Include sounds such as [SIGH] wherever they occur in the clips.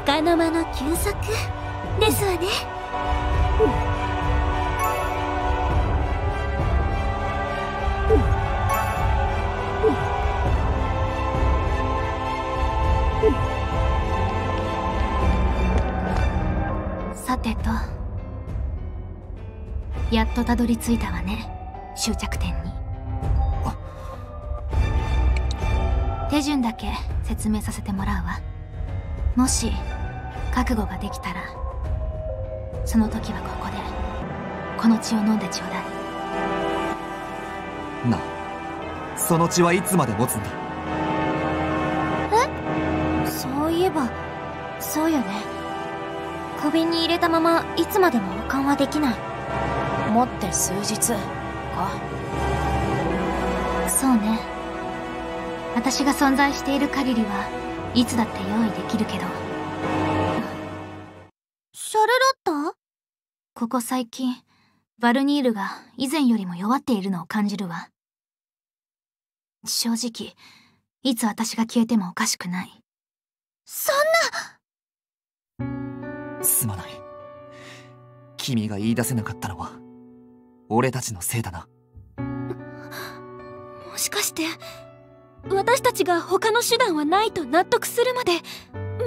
束の間の休息ですわね、さてと。やっとたどり着いたわね。終着点に。手順だけ説明させてもらうわもし覚悟ができたらその時はここでこの血を飲んでちょうだい。なその血はいつまで持つんだ？え？そういえばそうよね。小瓶に入れたままいつまでも保管はできない。持って数日。かそうね。私が存在している限りはいつだって用意できるけど。シャルロッタ？ここ最近バルニールが以前よりも弱っているのを感じるわ。正直いつ私が消えてもおかしくない。そんな！すまない。君が言い出せなかったのは俺たちのせいだな。もしかして私たちが他の手段はないと納得するまで待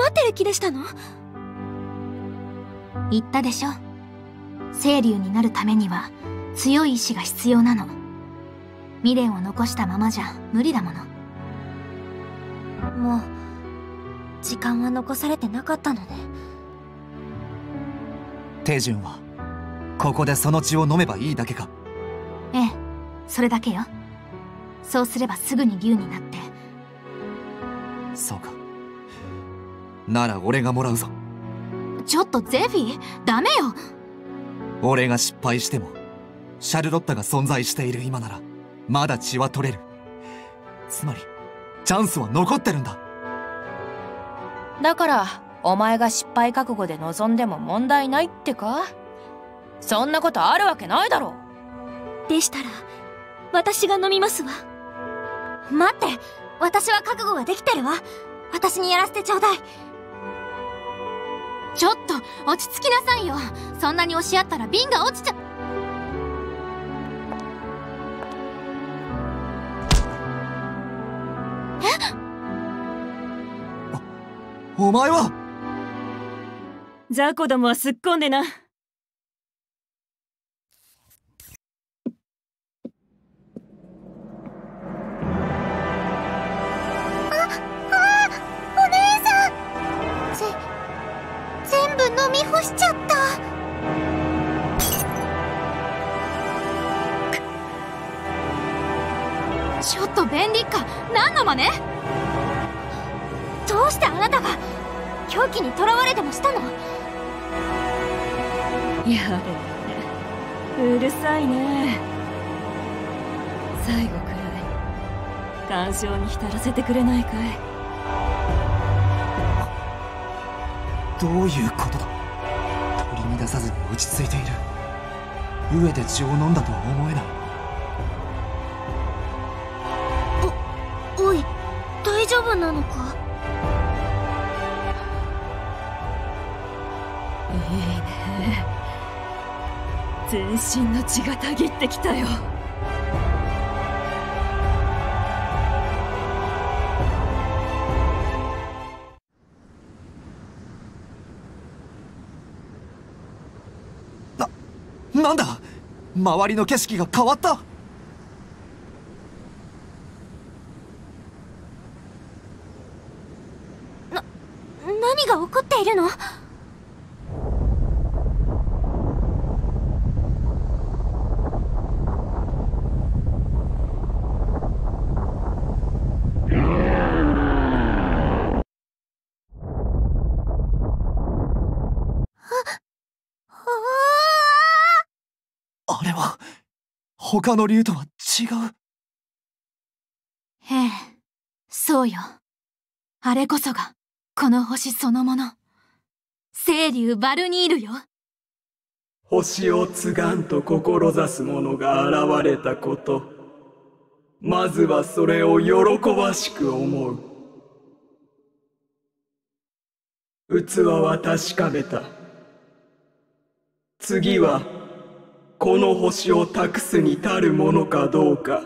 ってる気でしたの？言ったでしょ。清流になるためには強い意志が必要なの。未練を残したままじゃ無理だもの。もう時間は残されてなかったのね。手順はここでその血を飲めばいいだけか？ええそれだけよそうすればすぐに竜になって。そうか。なら俺がもらうぞ。ちょっとゼフィー？ダメよ。俺が失敗してもシャルロッタが存在している今ならまだ血は取れる。つまりチャンスは残ってるんだ。だからお前が失敗覚悟で臨んでも問題ないってか？そんなことあるわけないだろ。でしたら私が飲みますわ待って私は覚悟ができてるわ。私にやらせてちょうだい。ちょっと落ち着きなさいよ。そんなに押し合ったら瓶が落ちちゃえ？[GASPS] お前は？ザコどもはすっこんでな飲み干しちゃった。ちょっと便利か。何の真似？どうしてあなたが狂気にとらわれでもしたの？やれうるさいね。最後くらい感傷に浸らせてくれないかい？どういうことだ？取り乱さずに落ち着いている。上で血を飲んだとは思えない。おおい大丈夫なのか？いいね。全身の血がたぎってきたよ周りの景色が変わったな何が起こっているのあれは他の竜とは違う。ええそうよ。あれこそがこの星そのもの。清流バルニールよ。星を継がんと志す者が現れたこと。まずはそれを喜ばしく思う。器は確かめた。次はこの星を託すに足るものかどうか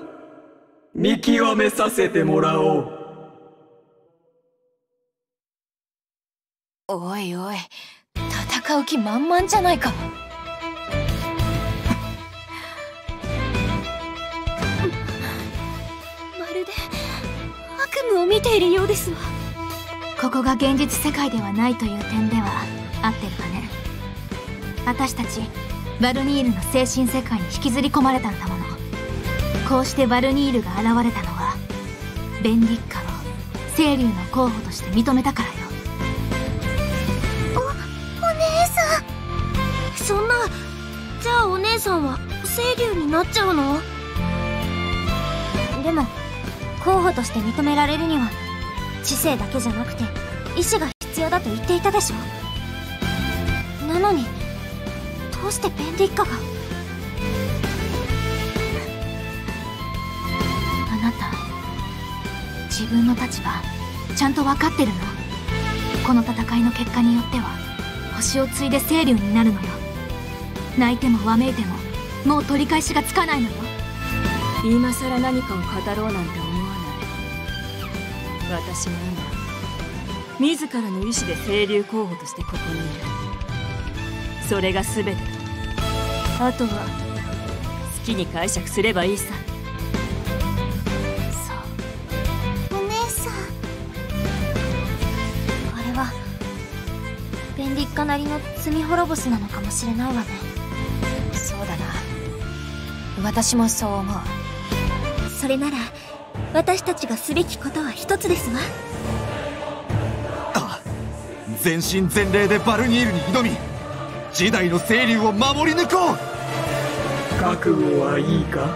見極めさせてもらおう。おいおい戦う気満々じゃないか。まるで悪夢を見ているようですわ。ここが現実世界ではないという点では合ってるわね。私たちバルニールの精神世界に引きずり込まれたんだもの。こうしてバルニールが現れたのはベンディッカを清流の候補として認めたからよ。お姉さん。そんなじゃあお姉さんは清流になっちゃうの？でも候補として認められるには知性だけじゃなくて意志が必要だと言っていたでしょ。なのにどうしてベンディッカが？あなた自分の立場ちゃんと分かってるの？この戦いの結果によっては星を継いで清流になるのよ。泣いてもわめいてももう取り返しがつかないのよ。今さら何かを語ろうなんて思わない。私は今自らの意志で清流候補としてここにいる。それが全て。だあとは。好きに解釈すればいいさ。お姉さん。あれはベンディッカなりの罪滅ぼしなのかもしれないわね。そうだな。私もそう思う。それなら私たちがすべきことは一つですわ。あ全身全霊でバルニールに挑み時代の清流を守り抜こう。覚悟はいいか？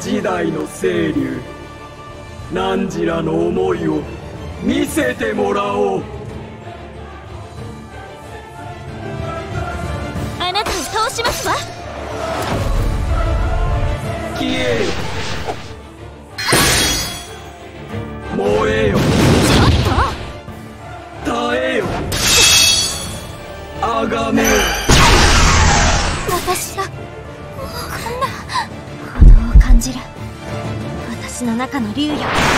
時代の清流汝らの思いを見せてもらおう。あなたを倒しますわ。消えよ私の竜よ。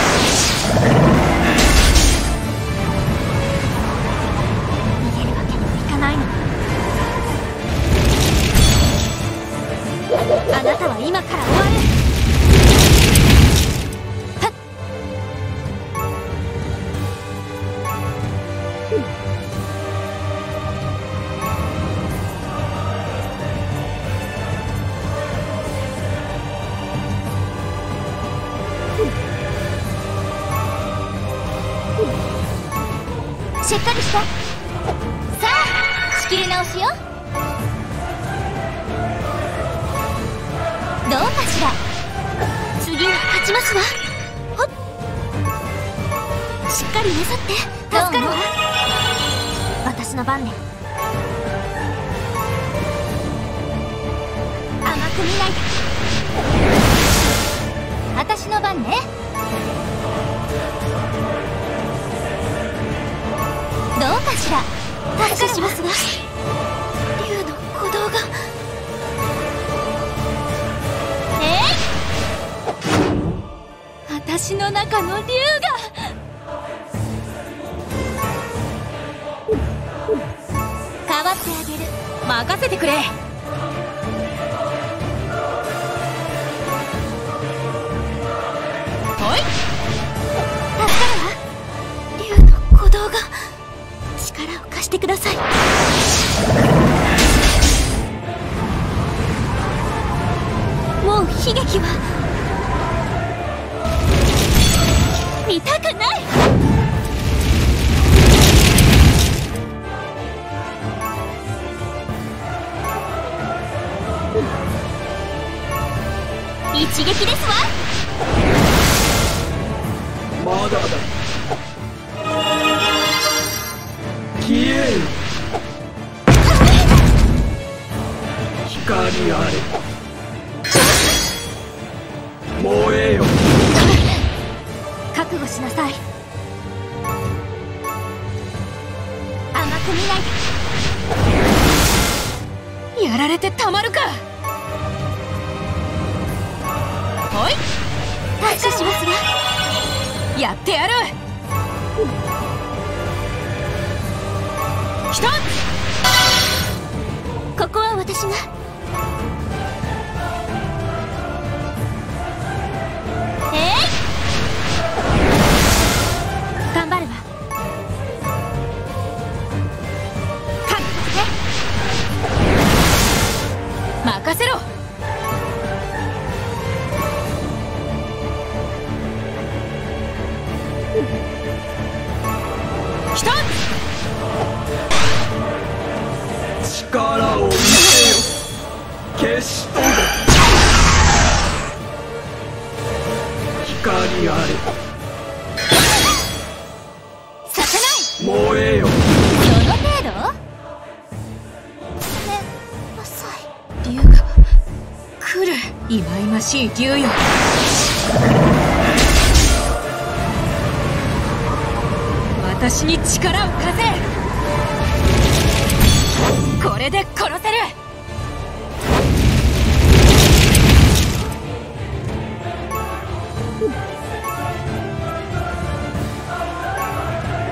私の番ね。甘く見ないで。私の番ね。どうかしら。しますわ竜の鼓動が。えい！私の中の竜が任せてくれ。助かるわ竜の鼓動が力を貸してください。もう悲劇は見たくない撃ですわ。まだだ。消えよ光あれ。忌々しい竜よ。私に力を貸せ。これで殺せる。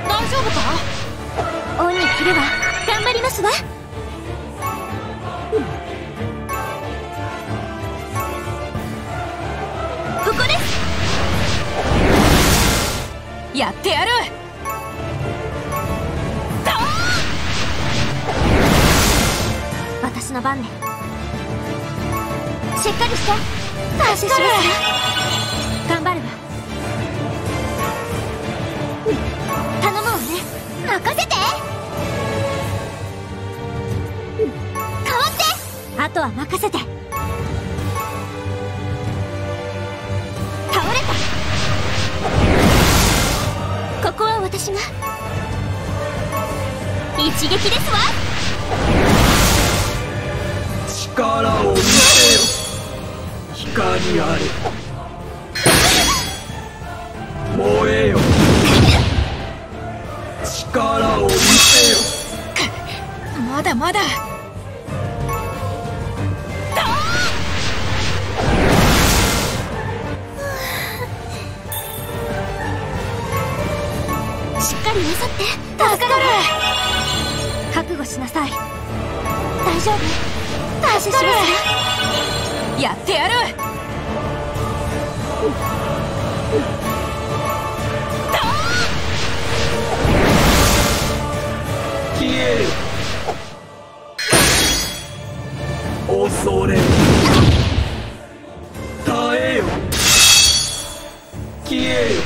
大丈夫か？恩に着るわ。頑張りますわ。します。頑張るわ頼むわね任せて変わってあとは任せて倒れたここは私が一撃ですわ力を見せよ光あれ燃えよ。力を見せよ。まだまだ。しっかりなさって。助かる。覚悟しなさい。大丈夫。感謝しますわやってやる。消えよ。恐れ。耐えよ。消えよ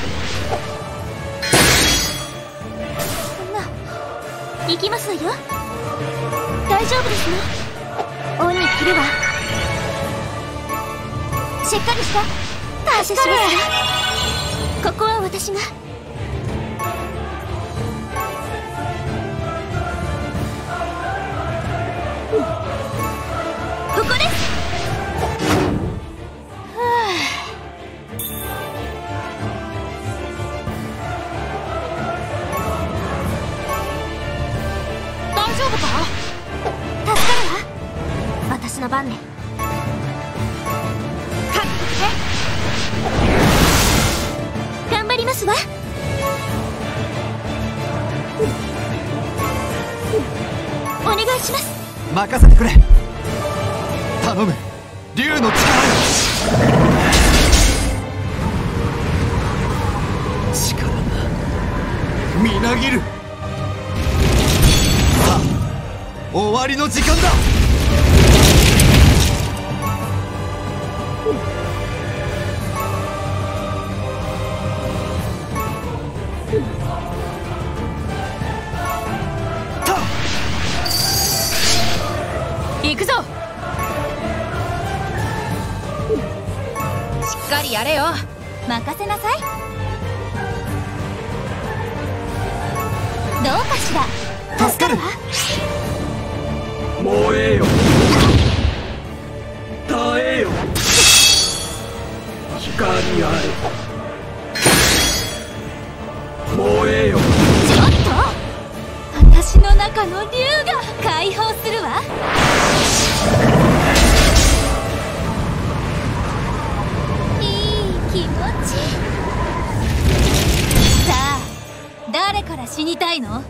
行きますわよ。大丈夫ですの恩に着るわしっかりして。感謝しますわここは私がの時間だ。た行くぞ。しっかりやれよ。任せなさい。どうかしら。助かるわ燃えよ。耐えよ。光あれ。燃えよ。ちょっと。私の中の竜が解放するわ。いい気持ち。さあ誰から死にたいの？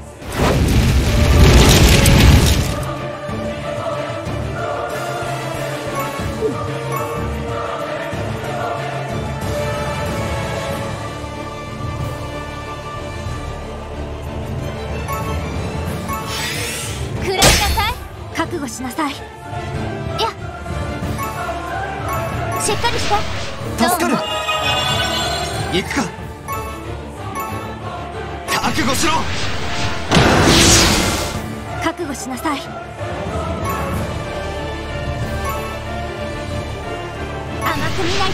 覚悟しなさい。いや。しっかりして。助かる。行くか。覚悟しろ。覚悟しなさい。甘く見な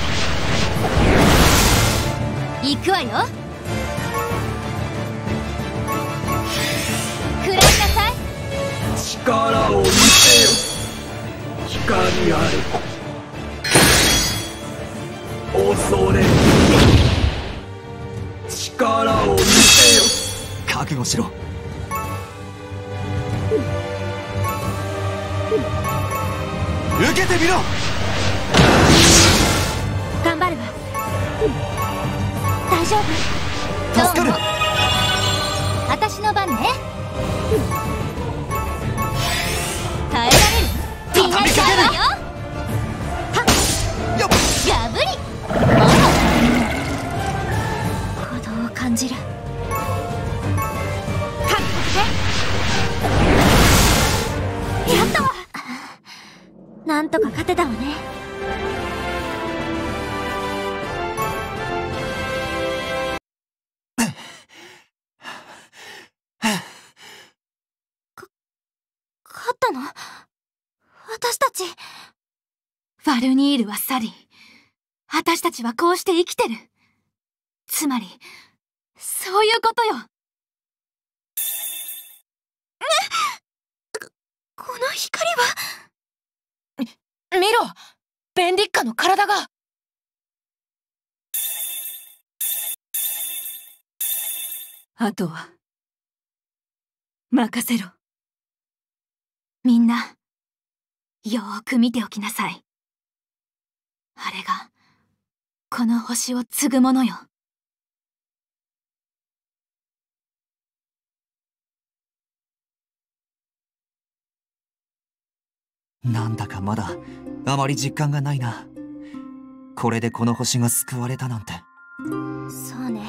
い行くわよ。食らいなさい。力を見せよ光あれ恐れ。力を見せよ。覚悟しろ。受けてみろ。頑張るわ。大丈夫。助かる。私の番ねなんとか勝てたわね。か勝ったの？私たち。ファルニールは去り私たちはこうして生きてる。つまりそういうことよ。この光は？見ろ。ベンディッカの体が。あとは。任せろ。みんなよーく見ておきなさい。あれがこの星を継ぐものよ。なんだかまだあまり実感がないな。これでこの星が救われたなんて。そうね。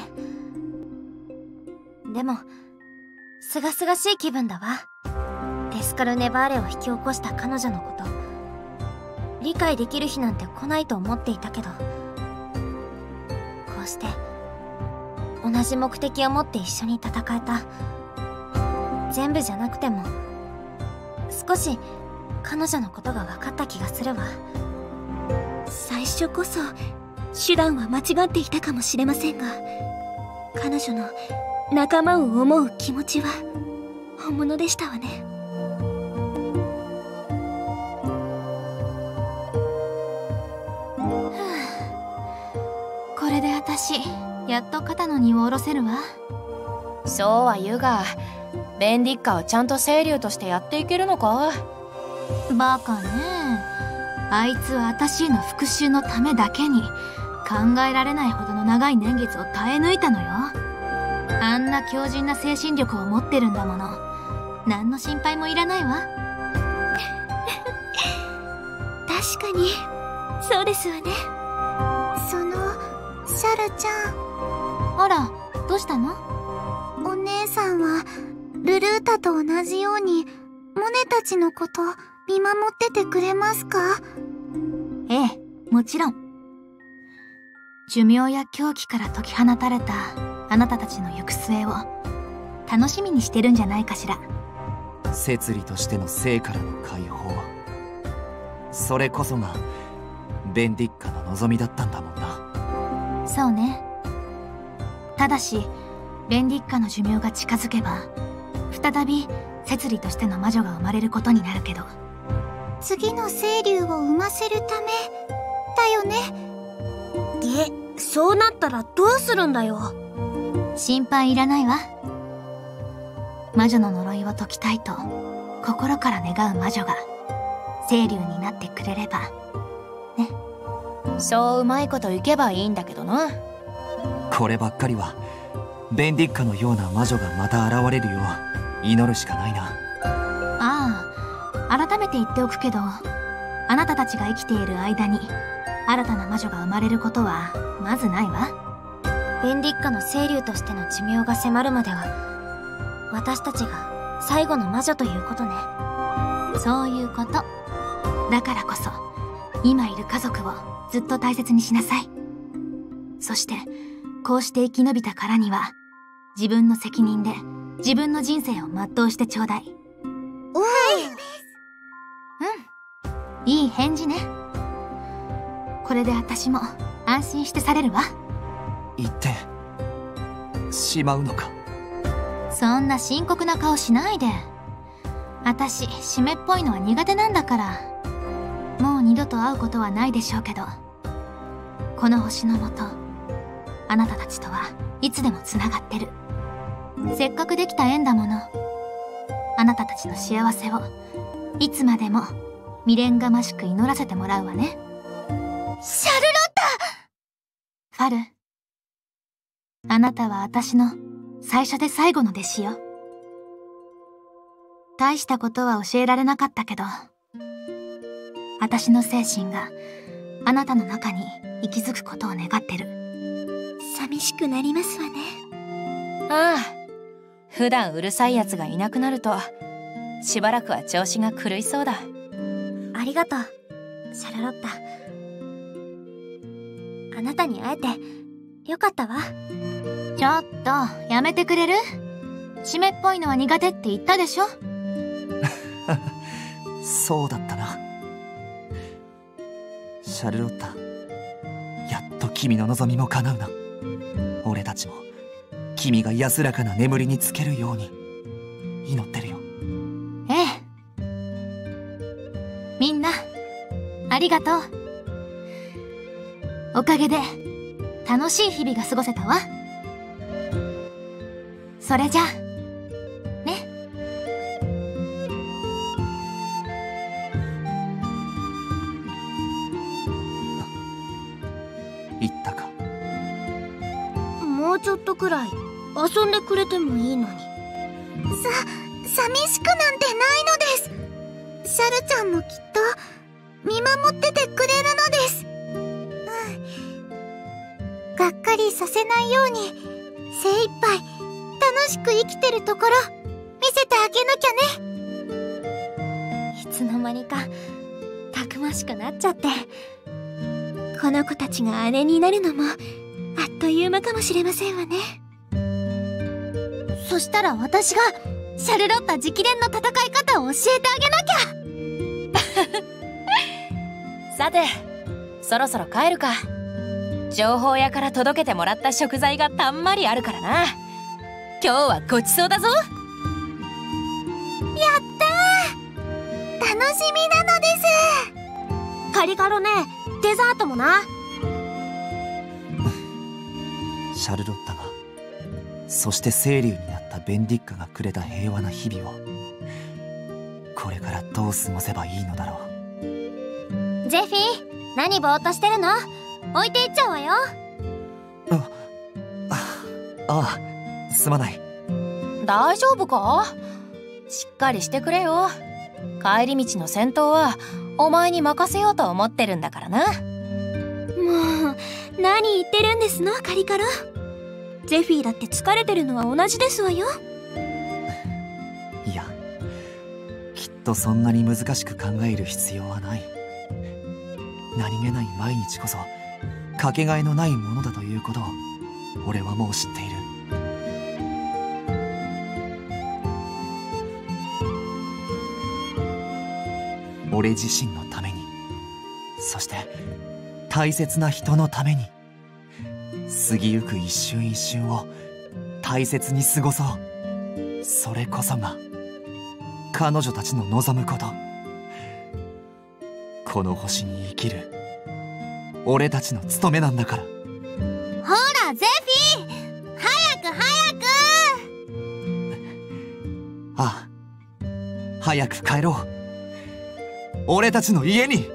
でもすがすがしい気分だわ。エスカルネバーレを引き起こした彼女のこと。理解できる日なんて来ないと思っていたけど。こうして同じ目的を持って一緒に戦えた。全部じゃなくても少し彼女のことが分かった気がするわ。最初こそ手段は間違っていたかもしれませんが彼女の仲間を思う気持ちは本物でしたわね。これで私やっと肩の荷を下ろせるわ。そうは言うがベンディッカはちゃんと清流としてやっていけるのか？バカね。あいつは私への復讐のためだけに考えられないほどの長い年月を耐え抜いたのよ。あんな強靭な精神力を持ってるんだもの。何の心配もいらないわ。[LAUGHS] 確かにそうですわね。そのシャルちゃん。あらどうしたの？お姉さんはルルータと同じようにモネたちのこと見守っててくれますか？ええもちろん。寿命や狂気から解き放たれたあなたたちの行く末を楽しみにしてるんじゃないかしら。摂理としての生からの解放それこそがベンディッカの望みだったんだもんな。そうね。ただしベンディッカの寿命が近づけば再び摂理としての魔女が生まれることになるけど次の清流を生ませるためだよね？でそうなったらどうするんだよ？心配いらないわ。魔女の呪いを解きたいと心から願う魔女が清流になってくれれば。ね。そううまいこといけばいいんだけどな。こればっかりはベンディッカのような魔女がまた現れるよう祈るしかないなて言っておくけどあなたたちが生きている間に新たな魔女が生まれることはまずないわ。ベンディッカの清流としての寿命が迫るまでは私たちが最後の魔女ということね。そういうこと。だからこそ今いる家族をずっと大切にしなさい。そしてこうして生き延びたからには自分の責任で自分の人生を全うしてちょうだいいい返事ね。これで私も安心してされるわ。言ってしまうのか。そんな深刻な顔しないで。私湿っぽいのは苦手なんだから。もう二度と会うことはないでしょうけど。この星のもとあなたたちとはいつでもつながってる。せっかくできた縁だもの。あなたたちの幸せをいつまでも未練がましく祈らせてもらうわね。シャルロッファル。あなたは私の最初で最後の弟子よ。大したことは教えられなかったけど私の精神があなたの中に息づくことを願ってる。寂しくなりますわね。ああ普段うるさいやつがいなくなるとしばらくは調子が狂いそうだありがとう。シャルロッタあなたに会えてよかったわ。ちょっとやめてくれる？湿っぽいのは苦手って言ったでしょ？[LAUGHS] そうだったな。シャルロッタやっと君の望みも叶うな。俺たちも君が安らかな眠りにつけるように祈ってるよありがとう。おかげで楽しい日々が過ごせたわ。それじゃあね。言ったか？もうちょっとくらい。遊んでくれてもいいのに。さ寂しくなんてないのです。シャルちゃんもきっと見守っててくれるのです。うん。がっかりさせないように精一杯楽しく生きてるところ見せてあげなきゃね。いつの間にかたくましくなっちゃって。この子たちが姉になるのもあっという間かもしれませんわね。そしたら私がシャルロッタ直伝の戦い方を教えてあげなきゃさてそろそろ帰るか。情報屋から届けてもらった食材がたんまりあるからな。今日はごちそうだぞ。やったー。楽しみなのです。カリカロねデザートもな。シャルロッタがそして清流になったベンディッカがくれた平和な日々をこれからどう過ごせばいいのだろうゼフィー何ぼーっとしてるの？置いていっちゃうわよ。ああすまない。大丈夫か？しっかりしてくれよ。帰り道の戦闘はお前に任せようと思ってるんだからな。もう何言ってるんですの？カリカロゼフィーだって疲れてるのは同じですわよ。いやきっとそんなに難しく考える必要はない何気ない毎日こそかけがえのないものだということを俺はもう知っている。俺自身のためにそして大切な人のために過ぎゆく一瞬一瞬を大切に過ごそう。それこそが彼女たちの望むこと。この星に生きる。俺たちの務めなんだから。ほらゼフィー。早く早く。ああ早く帰ろう。俺たちの家に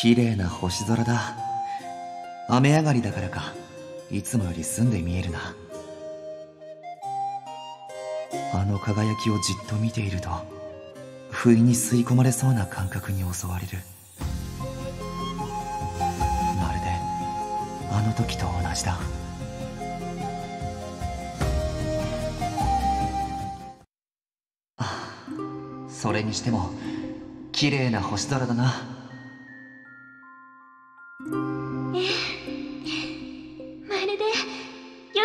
綺麗な星空だ。雨上がりだからか。いつもより澄んで見えるな。あの輝きをじっと見ていると不意に吸い込まれそうな感覚に襲われる。まるであの時と同じだ。あそれにしても綺麗な星空だな。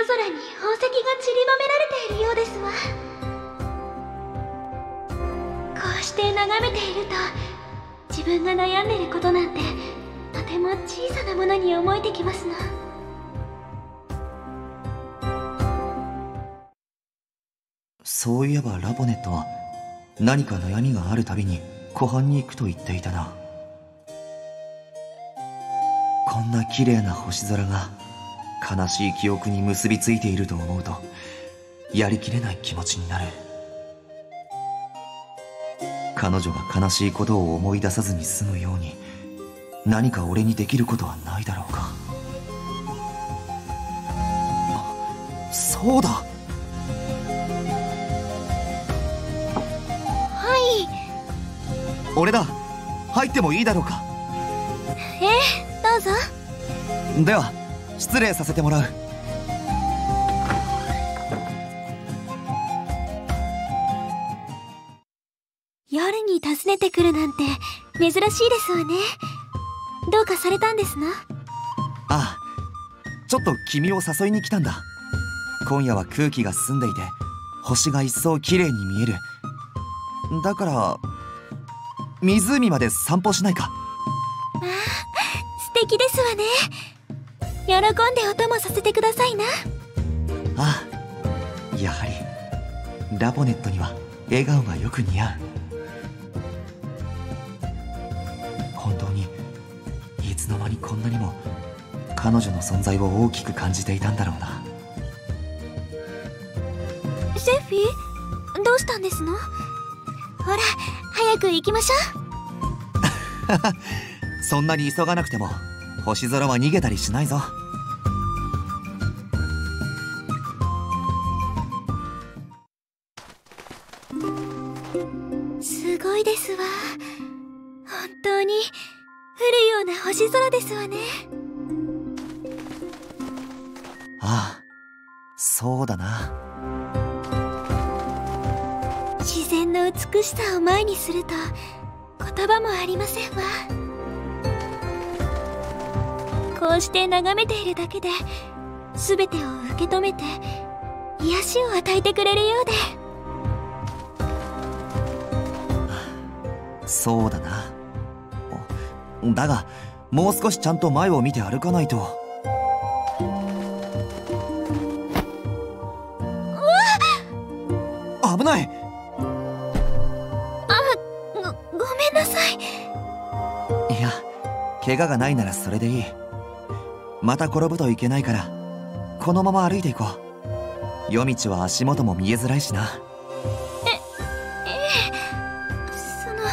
夜空に宝石が散りばめられているようですわ。こうして眺めていると自分が悩んでいることなんてとても小さなものに思えてきますの。そういえばラボネットは何か悩みがあるたびに湖畔に行くと言っていたな。こんな綺麗な星空が悲しい記憶に結びついていると思うとやりきれない気持ちになる。彼女が悲しいことを思い出さずに済むように何か俺にできることはないだろうか。あそうだ。はい。俺だ。入ってもいいだろうか。ええどうぞ。では失礼させてもらう。夜に訪ねてくるなんて珍しいですわね。どうかされたんですなああちょっと君を誘いに来たんだ。今夜は空気が澄んでいて星が一層綺麗に見える。だから湖まで散歩しないか。素敵ですわね喜んでお供させてくださいな。ああやはり。ラボネットには笑顔がよく似合う。本当にいつの間にこんなにも彼女の存在を大きく感じていたんだろうな。セフィどうしたんですの？ほら早く行きましょ [LAUGHS] そんなに急がなくても星空は逃げたりしないぞこうして眺めているだけで全てを受け止めて癒しを与えてくれるようで。そうだな。おだがもう少しちゃんと前を見て歩かないと。危ない！ごごめんなさい。いや怪我がないならそれでいいまた転ぶといけないからこのまま歩いていこう。夜道は足元も見えづらいしな。その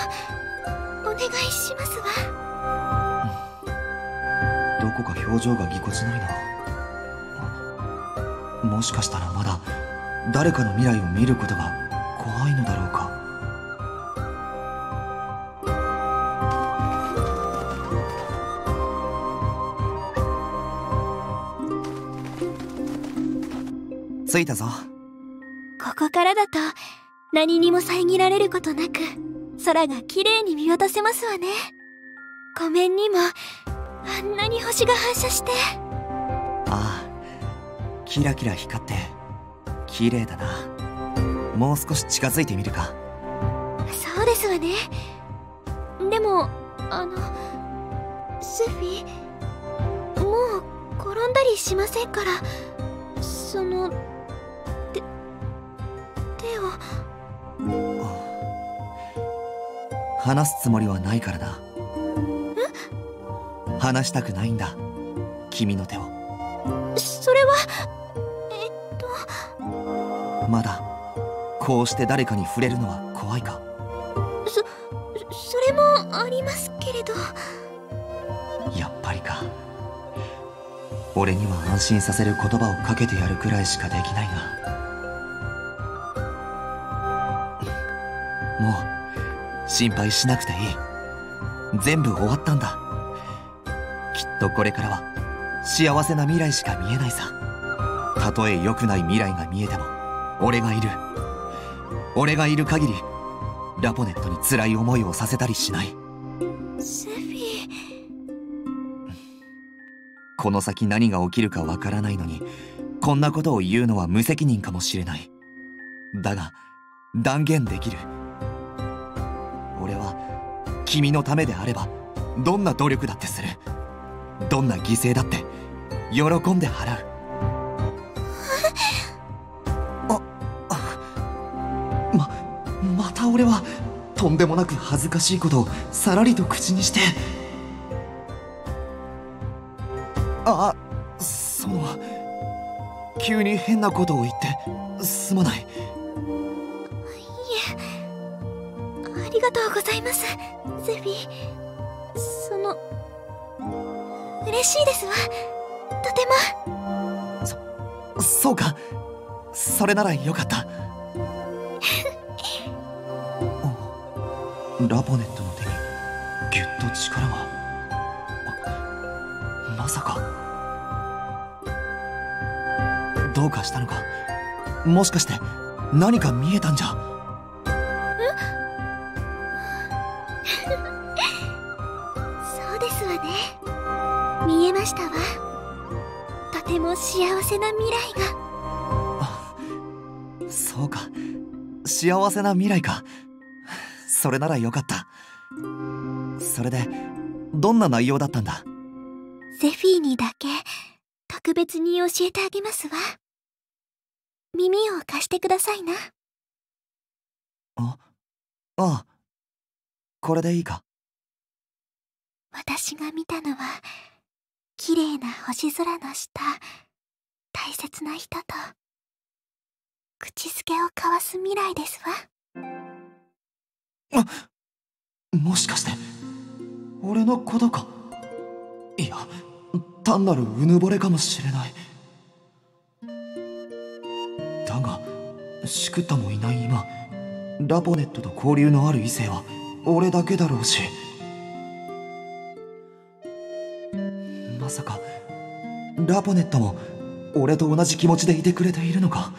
お願いしますわ。どこか表情がぎこちないな。もしかしたらまだ誰かの未来を見ることが着いたぞ。ここからだと何にも遮られることなく空が綺麗に見渡せますわね。湖面にもあんなに星が反射して。ああキラキラ光って綺麗だな。もう少し近づいてみるか。そうですわね。でもあのスフィもう転んだりしませんからその話すつもりはないからな話したくないんだ。君の手を。それはえっと。まだこうして誰かに触れるのは怖いか？そそれもありますけれど。やっぱりか。俺には安心させる言葉をかけてやるくらいしかできないが心配しなくていい。全部終わったんだ。きっとこれからは幸せな未来しか見えないさ。たとえ良くない未来が見えても俺がいる。俺がいる限りラポネットに辛い思いをさせたりしない。セフィこの先何が起きるかわからないのにこんなことを言うのは無責任かもしれない。だが断言できる君のためであればどんな努力だってする。どんな犠牲だって喜んで払う。ああままた俺はとんでもなく恥ずかしいことをさらりと口にして。あその急に変なことを言ってすまない。ありががとうございますゼフィその嬉しいですわ。とても。そうか。それならよかった。お [LAUGHS] ラポネットの手にぎゅっと力が。あまさか。どうかしたのか。もしかして何か見えたんじゃそうですわね。見えましたわ。とても幸せな未来が。そうか。幸せな未来か。それならよかった。それでどんな内容だったんだ？ゼフィーにだけ特別に教えてあげますわ。耳を貸してくださいな。ああこれでいいか？私が見たのは綺麗な星空の下大切な人と口づけを交わす未来ですわ。もしかして俺のことか？いや単なるうぬぼれかもしれない。だがしくったもいない今ラポネットと交流のある異性は俺だけだろうし。まさかラポネットも俺と同じ気持ちでいてくれているのか？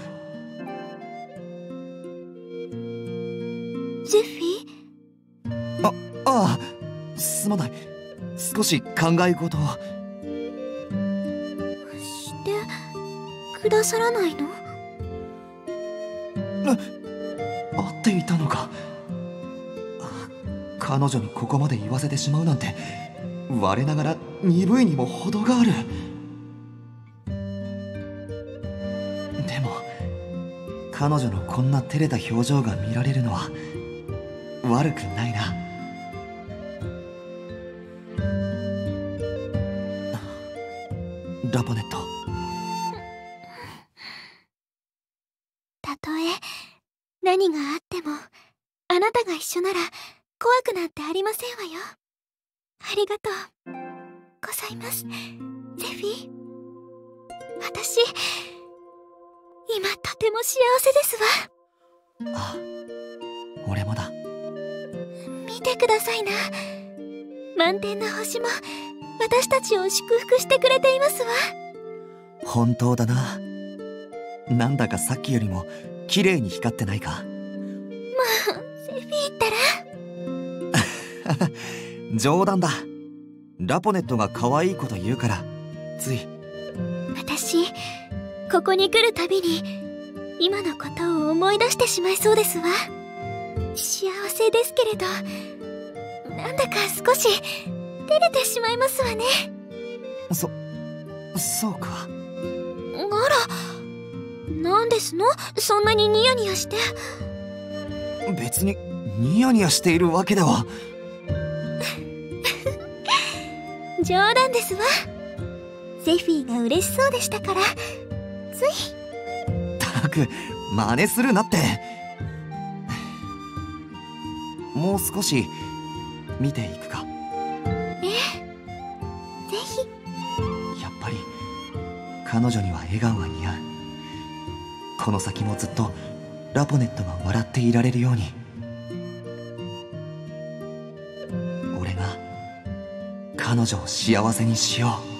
ゼフィああすまない。少し考え事を。してくださらないの？合っていたのか？あ彼女にここまで言わせてしまうなんて我ながら鈍いにも程がある。でも彼女のこんな照れた表情が見られるのは悪くないな。ラポネット。ますわ。本当だな。なんだかさっきよりも綺麗に光ってないか？もうゼフィったら？[LAUGHS] 冗談だ。ラポネットが可愛いこと言うから。つい。私ここに来るたびに今のことを思い出してしまいそうですわ。幸せですけれどなんだか少し照れてしまいますわね。そそうか。あら。なんですの？そんなにニヤニヤして。別にニヤニヤしているわけでは。冗談ですわ。ゼフィーが嬉しそうでしたから。つい。たく真似するなって。もう少し見ていくか彼女には笑顔が似合う。この先もずっとラポネットが笑っていられるように。俺が彼女を幸せにしよう。